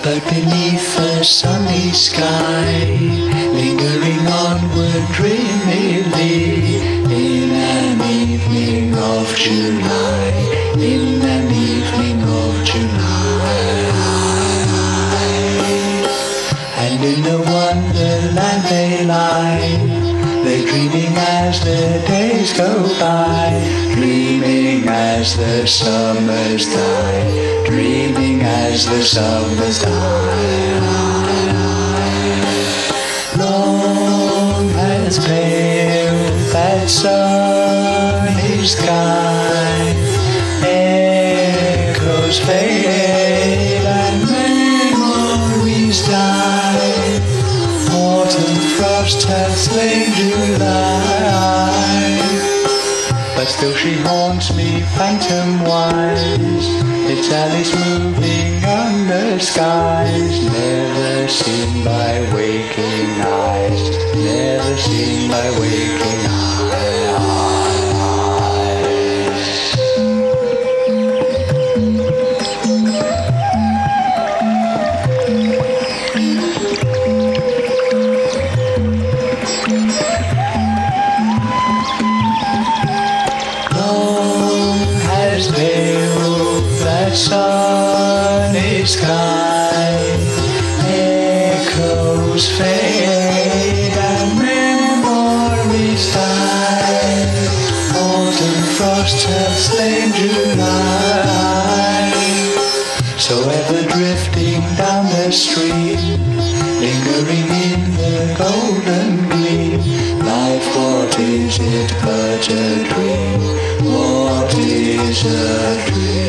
But beneath the sunny sky, lingering onward dreamily, in an evening of July, in an evening of July. And in the wonderland they lie, they're dreaming as the days go by, dreaming as the summers die, dreaming as the summers die. Long has paled that sunny sky, echoes fade and memories die. Autumn frost has slain July. Still she haunts me phantom wise. It's Alice moving under skies, never seen by waking eyes, never seen by waking eyes. Sunny sky. Echoes fade and memories die. Autumn frost has slain July. So ever drifting down the stream, lingering in the golden gleam. Life, what is it but a dream? What is a dream?